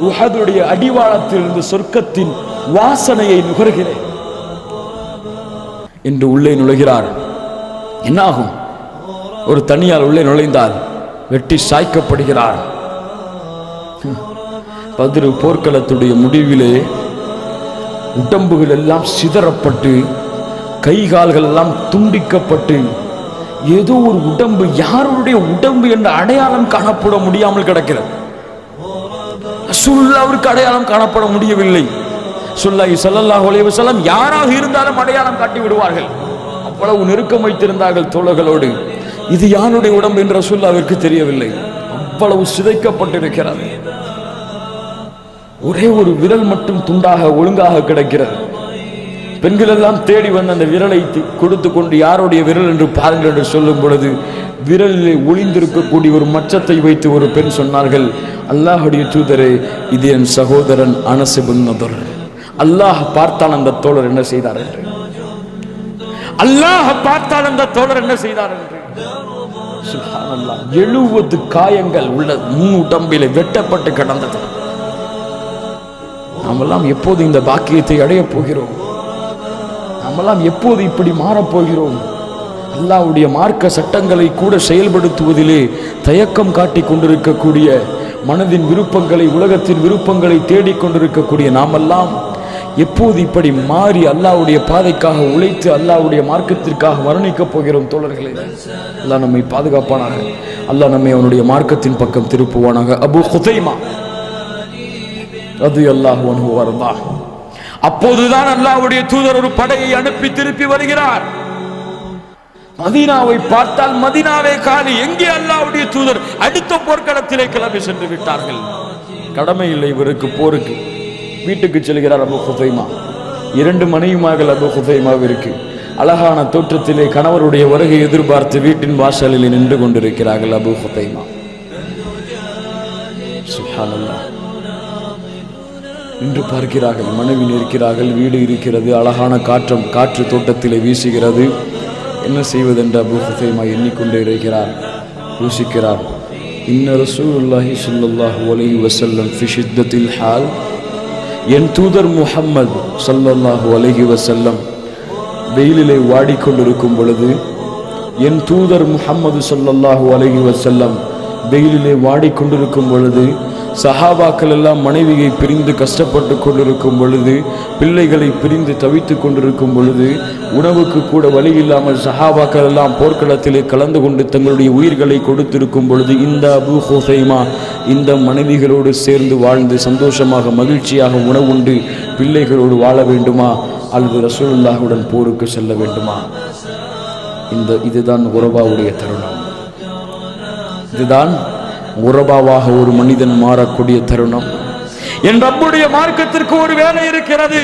உஹதுடைய அடிவாளத்திலிருந்து சொர்க்கத்தின் வாசனையை நுகர்கிறேன். என்று உள்ளே நுழைகிறார். என்னாகும்? ஒரு தனியால் உள்ளே நுழைந்தால் வெட்டி சாய்க்கப்படுகிறார். பதிரு போர்க்களத்துடைய முடிவிலே உடம்புகள் எல்லாம் சிதறப்பட்டு கை கால்கள் எல்லாம் துண்டிக்கப்பட்டு ஏதோ ஒரு உடம்பு யாருடைய உடம்பு என்ற அடையாளம் காணப்பட முடியாமல் கிடக்கிறது. அவருக்கு அடையாளம் காணப்பட முடியவில்லை. சொல்லாஹி ஸல்லல்லாஹு அலைஹி வஸல்லம் யாராக இருந்தாலும் அடையாளம் காட்டி விடுவார்கள். அவ்வளவு நெருக்கம் வைத்திருந்தார்கள் தோழர்களோடு. இது யாருடைய உடம்பு என்று சுல்லாவிற்கு தெரியவில்லை. அவ்வளவு சிதைக்கப்பட்டிருக்கிறது. ஒரே ஒரு விரல் மட்டும் துண்டாக ஒழுங்காக கிடக்கிறது. பெண்கள் எல்லாம் தேடி வந்து அந்த விரலை கொடுத்து கொண்டு யாருடைய விரல் என்று பாருங்கள் என்று சொல்லும் பொழுது விரலிலே ஒளிந்திருக்கக்கூடிய ஒரு மச்சத்தை வைத்து ஒரு பெண் சொன்னார்கள் அல்லாஹுடைய தூதரே இது என் சகோதரன் அனசிபுன் நதர். அல்லாஹ் பார்த்தான் அந்த தோழர் என்ன செய்தார் என்று. அல்லாஹ் பார்த்தால் அந்த தோழர் என்ன செய்தார் என்று. எழுபது காயங்கள் உள்ள முன் உடம்பிலே வெட்டப்பட்டு கிடந்தது. நாமெல்லாம் எப்போது இந்த பாக்கியத்தை அடையப் போகிறோம்? நாமெல்லாம் எப்போது இப்படி மாறப் போகிறோம்? மார்க்க சட்டங்களை கூட செயல்படுத்துவதிலே தயக்கம் காட்டிக் கொண்டிருக்கக்கூடிய மனதின் விருப்பங்களை உலகத்தின் விருப்பங்களை தேடிக் கொண்டிருக்கக்கூடிய நாமெல்லாம் எப்போது இப்படி மாறி அல்லாஹ்வுடைய பாதைக்காக உழைத்து அல்லாஹ்வுடைய மார்க்கத்திற்காக மரணிக்கப் போகிறோம் தோழர்களே? அல்லாஹ் நம்மை பாதுகாப்பானாக. அல்லாஹ் நம்மை அவனுடைய மார்க்கத்தின் பக்கம் திருப்புவானாக. அபு ஹுதைமா அது அல்லாஹ் வருதா அப்போதுதான் அல்லாஹ்வுடைய தூதர் ஒரு படையை அனுப்பி திருப்பி வருகிறார். மதீனாவை பார்த்தால் மதீனாவே காலி. எங்கே அல்லாவுடைய தூதர்? அடுத்த போர்க்களத்திலே கிளம்பி சென்று விட்டார்கள். கடமை இல்லை இவருக்கு போருக்கு. வீட்டுக்கு செல்கிறார் அபு ஹுசைமா இரண்டு மனைவிமாக அபு ஹுதைமாவிற்கு. அழகான தோற்றத்திலே கணவருடைய வருகை எதிர்பார்த்து வீட்டின் வாசலில் நின்று கொண்டிருக்கிறார்கள் அபு ஹுசைமா சுப்ஹானல்லாஹ் நின்று பார்க்கிறார்கள். மனைவி நிற்கிறார்கள். வீடு இருக்கிறது. அழகான காற்றம் காற்று தோட்டத்திலே வீசுகிறது. என்ன செய்வதென்று அபு ஹுசைமா எண்ணிக்கொண்டே இருக்கிறார். யோசிக்கிறார். இன்ன ரசூலுல்லாஹி ஸல்லல்லாஹு அலைஹி வஸல்லம் ஃபி ஹால். என் தூதர் முஹம்மது ஸல்லல்லாஹு அலஹி வசல்லம் வெயிலிலே வாடிக்கொண்டிருக்கும் பொழுது என் தூதர் முஹம்மது ஸல்லல்லாஹு அலஹி வசல்லம் வெயிலிலே வாடிக்கொண்டிருக்கும் பொழுது சஹாபாக்கள் எல்லாம் மனைவியை பிரிந்து கஷ்டப்பட்டு கொண்டிருக்கும் பொழுது பிள்ளைகளை பிரிந்து தவித்துக் கொண்டிருக்கும் பொழுது உணவுக்கு கூட வழி இல்லாமல் சஹாபாக்கள் எல்லாம் போர்க்களத்திலே கலந்து கொண்டு தங்களுடைய உயிர்களை கொடுத்திருக்கும் பொழுது இந்த அபு ஹோசைமா இந்த மனைவிகளோடு சேர்ந்து வாழ்ந்து சந்தோஷமாக மகிழ்ச்சியாக உணவுண்டு பிள்ளைகளோடு வாழ வேண்டுமா? அல்லது ரசூலுல்லாஹுடன் போருக்கு செல்ல வேண்டுமா? இந்த இதுதான் உறவாவுடைய தருணம். இதுதான் உறவாவாக ஒரு மனிதன் மாறக்கூடிய தருணம். என் ரப்புடைய மார்க்கத்திற்கு ஒரு வேலை இருக்கிறது.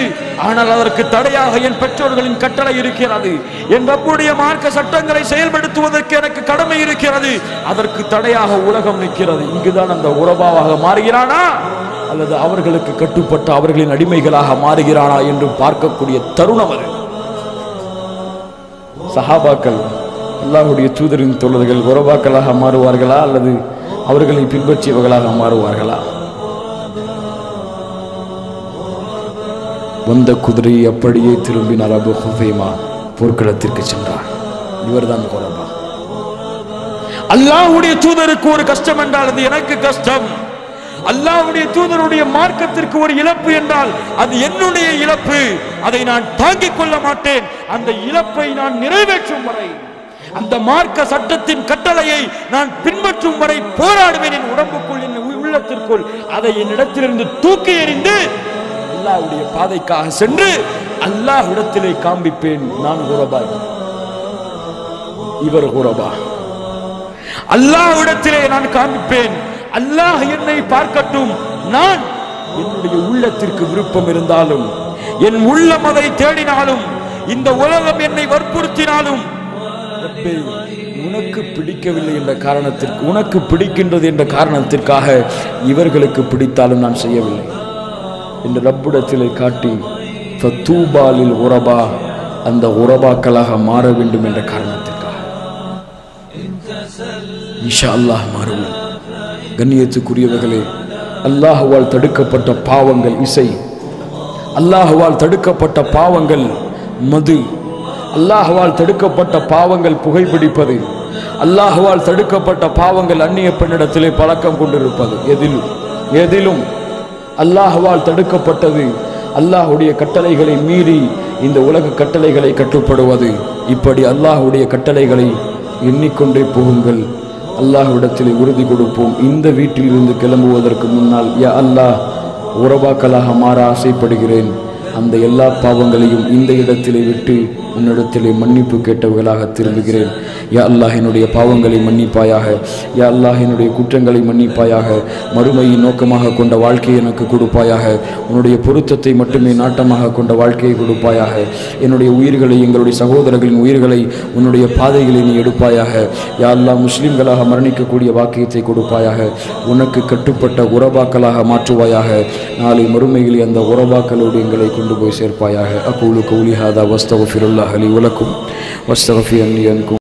ஆனால் அதற்கு தடையாக என் பெற்றோர்களின் கட்டளை இருக்கிறது. என் ரப்புடைய மார்க்க சட்டங்களை செயல்படுத்துவதற்கு எனக்கு கடமை இருக்கிறது. அதற்கு தடையாக உலகம் நிற்கிறது. இங்குதான் அந்த உறவாவாக மாறுகிறானா? அல்லது அவர்களுக்கு கட்டுப்பட்ட அவர்களின் அடிமைகளாக மாறுகிறானா என்று பார்க்கக்கூடிய தருணம் அது. சஹாபாக்கள் அல்லாஹுடைய தூதரின் தொழில்கள் உறவாக்களாக மாறுவார்களா? அல்லது அவர்களை பின்பற்றியவர்களாக மாறுவார்களா? வந்த குதிரை அப்படியே திரும்பினார் அபு ஹுசைமா போர்க்களத்திற்கு சென்றார். இவர்தான் குரபா. அல்லாஹ்வுடைய தூதருக்கு ஒரு கஷ்டம் என்றால் அது எனக்கு கஷ்டம். அல்லாஹுடைய தூதருடைய மார்க்கத்திற்கு ஒரு இழப்பு என்றால் அது என்னுடைய இழப்பு. அதை நான் தாங்கிக் கொள்ள மாட்டேன். அந்த இழப்பை நான் நிறைவேற்றும் வரை. அந்த மார்க்க சட்டத்தின் கட்டளையை நான் பின்பற்றும் வரை போராடுவேன் என் உடம்புக்குள் என் உள்ளத்திற்குள். அதை என்னிடத்திலிருந்து தூக்கி எறிந்து அல்லாவுடைய பாதைக்காக சென்று அல்லாஹ் இடத்திலே காண்பிப்பேன். நான் குரபா இவர் குரபா அல்லாஹ்விடத்திலே நான் காண்பிப்பேன். அல்லாஹ் என்னை பார்க்கட்டும். நான் என்னுடைய உள்ளத்திற்கு விருப்பம் இருந்தாலும் என் உள்ளம் அதை தேடினாலும் இந்த உலகம் என்னை வற்புறுத்தினாலும் ரப்பே, உனக்கு பிடிக்கவில்லை என்ற காரணத்திற்கு உனக்கு பிடிக்கின்றது என்ற காரணத்திற்காக இவர்களுக்கு பிடித்தாலும் நான் செய்யவில்லை. என்று ரப்புடத்திலே காட்டி தூபாலில் உறபா அந்த உறபாக்களாக மாற வேண்டும் என்ற காரணத்திற்காக. இஷா அல்லாஹ் மாறுவோம். கண்ணியத்துக்குரியவர்களே அல்லாஹுவால் தடுக்கப்பட்ட பாவங்கள் இசை அல்லாஹுவால் தடுக்கப்பட்ட பாவங்கள் மது அல்லாஹுவால் தடுக்கப்பட்ட பாவங்கள் புகைப்பிடிப்பது அல்லாஹுவால் தடுக்கப்பட்ட பாவங்கள் அந்நிய பெண்ணிடத்திலே பழக்கம் கொண்டிருப்பது. எதிலும் எதிலும் அல்லாஹுவால் தடுக்கப்பட்டது அல்லாஹுடைய கட்டளைகளை மீறி இந்த உலக கட்டளைகளை கட்டுப்படுவது. இப்படி அல்லாஹுடைய கட்டளைகளை எண்ணிக்கொண்டே போகுங்கள். அல்லாஹ்விடத்தில் உறுதி கொடுப்போம். இந்த வீட்டிலிருந்து கிளம்புவதற்கு முன்னால் யா அல்லாஹ் உறவாக்களாக மாற ஆசைப்படுகிறேன். அந்த எல்லா பாவங்களையும் இந்த இடத்திலே விட்டு உன்னிடத்திலே மன்னிப்பு கேட்டவர்களாக திரும்புகிறேன். யா அல்லாஹ் என்னுடைய பாவங்களை மன்னிப்பாயாக. யா அல்லாஹ் என்னுடைய குற்றங்களை மன்னிப்பாயாக. மறுமையை நோக்கமாக கொண்ட வாழ்க்கையை எனக்கு கொடுப்பாயாக. உன்னுடைய பொருத்தத்தை மட்டுமே நாட்டமாக கொண்ட வாழ்க்கையை கொடுப்பாயாக. என்னுடைய உயிர்களை எங்களுடைய சகோதரர்களின் உயிர்களை உன்னுடைய பாதைகளை நீ எடுப்பாயாக. யா அல்லாஹ் முஸ்லீம்களாக மரணிக்கக்கூடிய வாக்கியத்தை கொடுப்பாயாக. உனக்கு கட்டுப்பட்ட உறவாக்களாக மாற்றுவாயாக. நாளை மறுமையில் அந்த உறவாக்களோடு எங்களை كل بوسير بايا أقول قولي هذا واستغفر الله لي ولكم واستغفر أني أنكم